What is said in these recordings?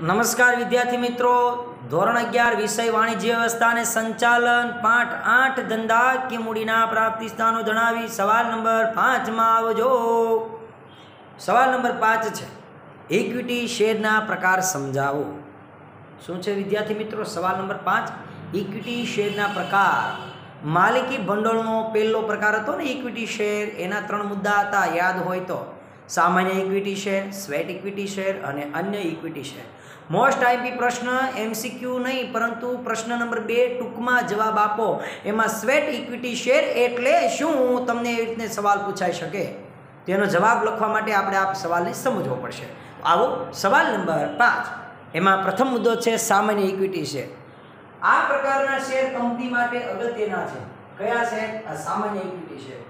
નમસ્કાર વિદ્યાર્થી મિત્રો. ધોરણ અગિયાર વિષય વાણિજ્ય વ્યવસ્થા અને સંચાલન પાઠ આઠ ધંધા કે મૂડીના પ્રાપ્તિ સ્થાનો જણાવી સવાલ નંબર પાંચમાં આવજો. સવાલ નંબર પાંચ છે ઇક્વિટી શેરના પ્રકાર સમજાવો? શું છે વિદ્યાર્થી મિત્રો સવાલ નંબર પાંચ? ઇક્વિટી શેરના પ્રકાર? માલિકી ભંડોળનો પહેલો પ્રકાર હતો ને ઇક્વિટી શેર? એના ત્રણ મુદ્દા હતા, યાદ હોય તો. સામાન્ય equity share sweat equity share અને અન્ય ઇક્વિટી શેર મોસ્ટ આઈપી પ્રશ્ન એમસીક્યુ નહીં, પરંતુ પ્રશ્ન નંબર બે, ટૂંકમાં જવાબ આપો. એમાં સ્વેટ ઇક્વિટી શેર એટલે શું? તમને એવી રીતને સવાલ પૂછાઈ શકે. તેનો જવાબ લખવા માટે આપણે આ સવાલને સમજવો પડશે. આવો, સવાલ નંબર પાંચ. એમાં પ્રથમ મુદ્દો છે સામાન્ય ઇક્વિટી શેર આ પ્રકારના શેર કંપની માટે અગત્યના છે. કયા છે? આ સામાન્ય ઇક્વિટી શેર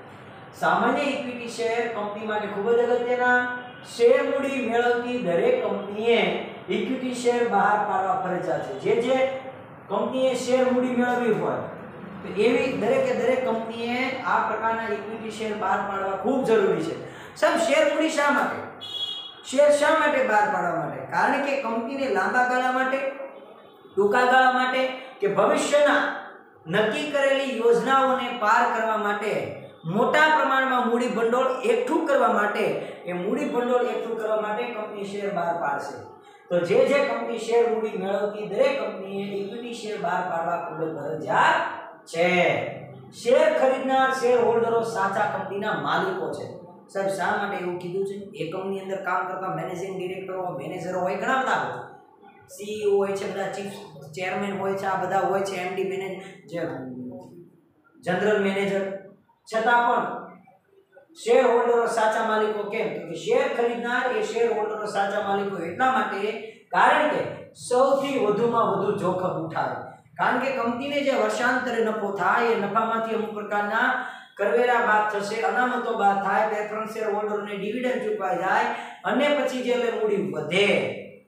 સામાન્ય ઇક્વિટી શેર કંપની માટે ખૂબ જ અગત્યના. શેર મૂડી મેળવતી દરેક કંપનીએ ઇક્વિટી શેર બહાર પાડવા ફરજિયાત છે. જે જે કંપનીએ શેર મૂડી મેળવવી હોય, તો એવી દરેકે દરેક કંપનીએ આ પ્રકારના ઇક્વિટી શેર બહાર પાડવા ખૂબ જરૂરી છે. સાહેબ શેર મૂડી શા માટે? શેર શા માટે બહાર પાડવા માટે? કારણ કે કંપનીને લાંબા ગાળા માટે, ટૂંકા ગાળા માટે કે ભવિષ્યના નક્કી કરેલી યોજનાઓને પાર કરવા માટે મોટા પ્રમાણમાં મૂડી ભંડોળ એકઠું કરવા માટે, એ મૂડી ભંડોળ એકઠું કરવા માટે કંપની શેર બહાર પાડશે. તો જે જે કંપની શેર મૂડી મેળવતી દરેક કંપનીએ ઇક્વિટી શેર બહાર પાડવા ખૂબ જ ફરજિયાત છે. શેર ખરીદનાર, શેર હોલ્ડરો સાચા કંપનીના માલિકો છે. સાહેબ, શા માટે એવું કીધું છે? એકમની અંદર કામ કરતા મેનેજિંગ ડિરેક્ટરો, મેનેજરો હોય ઘણા બધા હોય. સીઈઓ હોય છે, બધા ચીફ ચેરમેન હોય છે, આ બધા હોય છે, એમડી મેનેજ જનરલ મેનેજર છતાં પણ શેર હોલ્ડરો સાચા માલિકો કેમ? તો કે શેર ખરીદનાર એ શેર હોલ્ડરો સાચા માલિકો એટલા માટે કારણ કે સૌથી વધુમાં વધુ જોખમ ઉઠાવે. કારણ કે કંપનીને જે વર્ષાંતરે નફો થાય એ નફામાંથી અમુક પ્રકારના કરવેરા બાદ થશે, અનામતો બાદ થાય પ્રેફરન્સ શેર હોલ્ડરોને ડિવિડન્ડ ચૂકવાઈ જાય, અને પછી જે મૂડી વધે.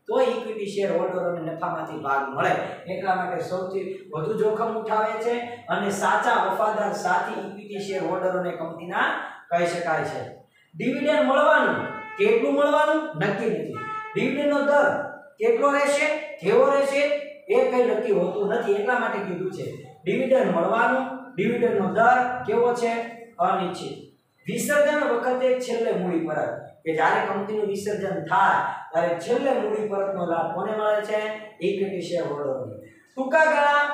તો ઇક્વિટી શેર હોલ્ડરોને નફામાંથી ભાગ મળે. એટલા માટે સૌથી વધુ જોખમ ઉઠાવે છે અને સાચા વફાદાર સાથી ઇક્વિટી શેર હોલ્ડરોને કંપનીના કહી શકાય છે. ડિવિડન્ડ મળવાનું, કેટલું મળવાનું? નક્કી નથી. ડિવિડન્ડનો દર કેટલો રહેશે? કેવો રહેશે? એ કંઈ નક્કી હોતું નથી. એટલા માટે કીધું છે. ડિવિડન્ડ મળવાનું ડિવિડન્ડનો દર કેવો છે? અનિશ્ચિત. વિસર્જન વખતે છેલ્લે મૂડી પરત. કે જ્યારે કંપનીનું વિસર્જન થાય, ત્યારે છેલ્લે મૂડી પરતનો લાભ કોને મળે છે? ઇક્વિટી શેર હોલ્ડરોને ટૂંકા ગાળા,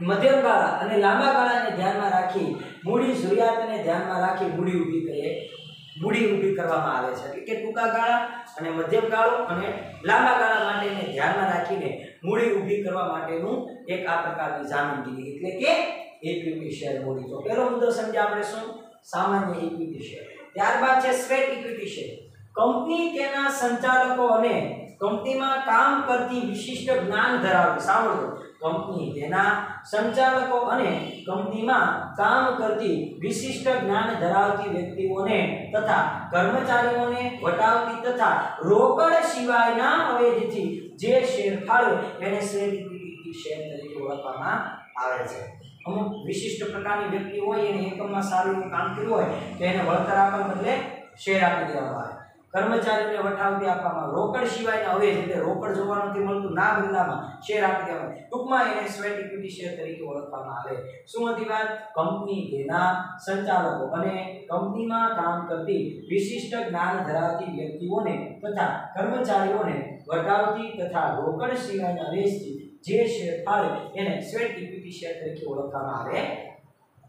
મધ્યમ ગાળા અને લાંબા ગાળાને ધ્યાનમાં રાખી મૂડી જરૂરિયાતને ધ્યાનમાં રાખી મૂડી ઊભી કરીએ, મૂડી ઊભી કરવામાં આવે છે. કે ટૂંકા ગાળા અને મધ્યમ ગાળો અને લાંબા ગાળા માટેને ધ્યાનમાં રાખીને મૂડી ઊભી કરવા માટેનું એક આ પ્રકારની જામીનગીરી. એટલે કે ઇક્વિટી શેર મૂડી. તો પહેલો મુદ્દો સમજ્યા આપણે શું? સામાન્ય ઇક્વિટી શેર ત્યારબાદ છે સ્વેટ ઇક્વિટી શેર કંપની તેના સંચાલકો અને કંપનીમાં કામ કરતી વિશિષ્ટ જ્ઞાન ધરાવે સાંભળો કંપની તેના સંચાલકો અને કંપનીમાં કામ કરતી વિશિષ્ટ જ્ઞાન ધરાવતી વ્યક્તિઓને તથા કર્મચારીઓને વટાવતી તથા રોકડ સિવાયના અવેજીથી જે શેર ફાળવે એને શેર ઇક્વિટી શેર તરીકે ઓળખવામાં આવે છે. અમુક વિશિષ્ટ પ્રકારની વ્યક્તિ હોય, એને એકમમાં સારું એવું કામ કર્યું હોય, તો એને વળતર આપવા બદલે શેર આપી દેવામાં આવે. કર્મચારીઓને વટાવતી આપવામાં રોકડ સિવાયના અવેજ એટલે રોકડ જોવા નથી મળતું, ના બદલામાં શેર આપી દેવામાં ટૂંકમાં એને સ્વેટ ઇક્વિટી શેર તરીકે ઓળખવામાં આવે. શું હતી વાત? કંપની તેના સંચાલકો અને કંપનીમાં કામ કરતી વિશિષ્ટ જ્ઞાન ધરાવતી વ્યક્તિઓને તથા કર્મચારીઓને વટાવતી તથા રોકડ સિવાયના અવેજથી જે શેર ફાળે એને સ્વેટ ઇક્વિટી શેર તરીકે ઓળખવામાં આવે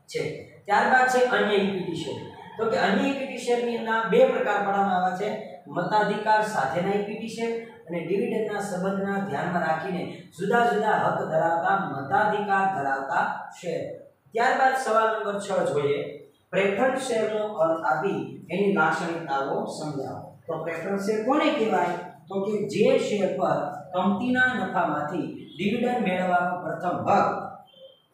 છે. ત્યારબાદ છે અન્ય ઇક્વિટી તો કે અન્ય ઇક્વિટી શેરની અંદર બે પ્રકાર પાડવામાં આવ્યા છે. મતાધિકાર સાથેના ઇક્વિટી શેર અને ડિવિડન્ડના સંબંધના ધ્યાનમાં રાખીને જુદા જુદા હક ધરાવતા મતાધિકાર ધરાવતા શેર. ત્યારબાદ સવાલ નંબર છ જોઈએ. પ્રેફરન્સ શેરનો અર્થ આપી એની લાક્ષણિકતાઓ સમજાવો. તો પ્રેફરન્સ શેર કોને કહેવાય? તો કે જે શેર પર કંપનીના નફામાંથી ડિવિડન્ડ મેળવવાનો પ્રથમ હક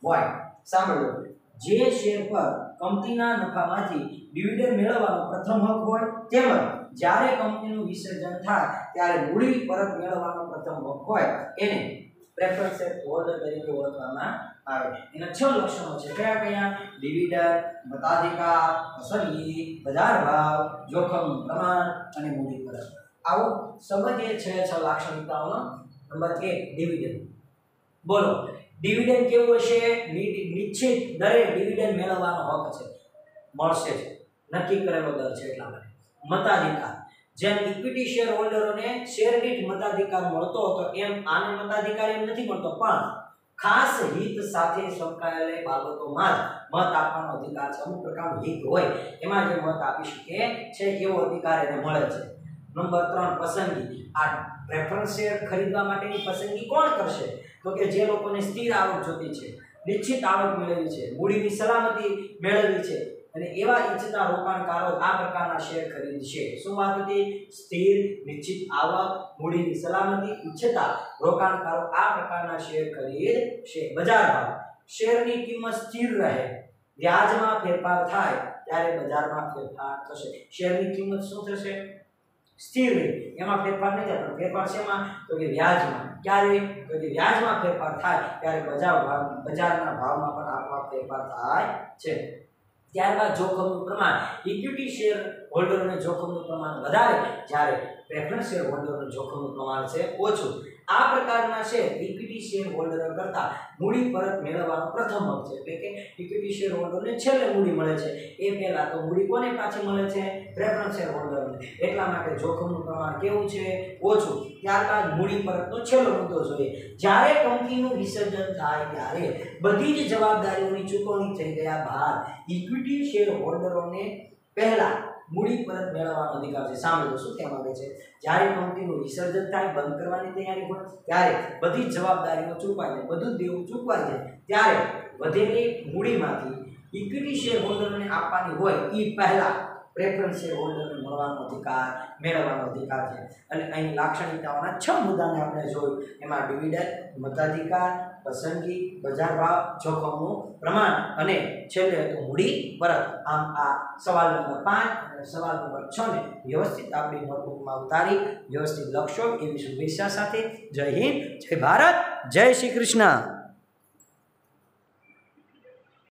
હોય. સાંભળો જે શેર પર કંપનીના નફામાંથી ડિવિડન્ડ મેળવવાનો પ્રથમ હક હોય, તેમજ જ્યારે કંપનીનું વિસર્જન થાય, ત્યારે મૂડી પરત મેળવવાનો પ્રથમ હક હોય, એને પ્રેફરન્સ હોલ્ડર તરીકે ઓળખવામાં આવે એના છ લક્ષણો છે. કયા કયા? ડિવિડન્ડ મતાધિકાર અસરી બજાર ભાવ, જોખમ, પ્રમાણ અને મૂડી પરત. આવું સમજીએ છે છ લાક્ષણિકતાઓનો નંબર એક ડિવિડન્ડ બોલો. ડિવિડન્ડ કેવું હશે? નિશ્ચિત દરે ડિવિડન્ડ મેળવવાનો હક છે. મળશે જ. નક્કી કરેલો દર છે એટલા માટે. મતાધિકાર. જેમ ઇક્વિટી શેર હોલ્ડરોને શેર દીઠ મતાધિકાર મળતો હતો, એમ આને મતાધિકાર એમ નથી મળતો. પણ ખાસ હિત સાથે સંકળાયેલી બાબતોમાં જ મત આપવાનો અધિકાર છે. અમુક પ્રકારનું હિત હોય, એમાં જે મત આપી શકે છે, એવો અધિકાર એને મળે છે. નંબર ત્રણ, પસંદગી. આ પ્રેફરન્સ શેર ખરીદવા માટેની પસંદગી કોણ કરશે? તો કે જે લોકોને સ્થિર આવક જોતી છે, નિશ્ચિત આવક મેળવી છે, મૂડીની સલામતી મેળવી છે, અને એવા ઈચ્છતા રોકાણકારો આ પ્રકારના શેર ખરીદશે. શું વાત હતી? સ્થિર, નિશ્ચિત આવક, મૂડીની સલામતી, ઈચ્છતા રોકાણકારો આ પ્રકારના શેર ખરીદશે. બજારમાં શેરની કિંમત સ્થિર રહે, વ્યાજમાં ફેરફાર થાય, ત્યારે બજારમાં ફેરફાર થશે. શેરની કિંમત શું થશે? સ્થિર રહે. એમાં ફેરફાર નહીં થાય ફેરફાર શેમાં? તો કે વ્યાજમાં. ક્યારે? તો કે વ્યાજમાં ફેરફાર થાય, ત્યારે બજાર ભાવ, બજારના ભાવમાં પણ આપોઆપ ફેરફાર થાય છે. ત્યારબાદ જોખમનું પ્રમાણ. ઇક્વિટી શેર હોલ્ડરનું જોખમનું પ્રમાણ વધારે, જ્યારે પ્રેફરન્સ શેર હોલ્ડરનું જોખમનું પ્રમાણ છે ઓછું. આ પ્રકારના શેર ઇક્વિટી શેર હોલ્ડર કરતાં મૂડી પરત મેળવવાનો પ્રથમ હક છે. એટલે કે ઇક્વિટી શેર હોલ્ડરને છેલ્લે મૂડી મળે છે. એ પહેલાં તો મૂડી કોને પાછી મળે છે? પ્રેફરન્સ શેર હોલ્ડરને એટલા માટે જોખમનું પ્રમાણ કેવું છે? ઓછું. ત્યારબાદ મૂડી પરતનો છેલ્લો મુદ્દો જોઈએ. જ્યારે કંપનીનું વિસર્જન થાય ત્યારે બધી જ જવાબદારીઓની ચૂકવણી થઈ ગયા બાદ ઇક્વિટી શેર હોલ્ડરોને પહેલા મૂડી પરત મેળવવાનો અધિકાર છે. સાંભળો શું કહેવા છે? જ્યારે કંપનીનું વિસર્જન થાય, બંધ કરવાની તૈયારી હોય, ત્યારે બધી જવાબદારીઓ ચૂકવાય જાય, બધું દેવું ચૂકવાય જાય. ત્યારે વધેલી મૂડીમાંથી ઇક્વિટી શેર હોલ્ડરને આપવાની હોય એ પહેલા પ્રેફરન્સ શેર હોલ્ડરને મળવાનો અધિકાર, મેળવવાનો અધિકાર છે. અને અહીં લાક્ષણિકતાઓના છ મુદ્દાને આપણે જોયું. એમાં ડિવિડન્ડ મતાધિકાર, પસંદગી, બજાર ભાવ, જોખમનું પ્રમાણ અને છેલ્લે હતું મૂડી પરત. આમ આ સવાલ નંબર પાંચ અને સવાલ નંબર છ ને વ્યવસ્થિત આપણી નોટબુકમાં ઉતારી, વ્યવસ્થિત લખશો એવી શુભેચ્છા સાથે. જય હિન્દ, જય ભારત, જય શ્રી કૃષ્ણ.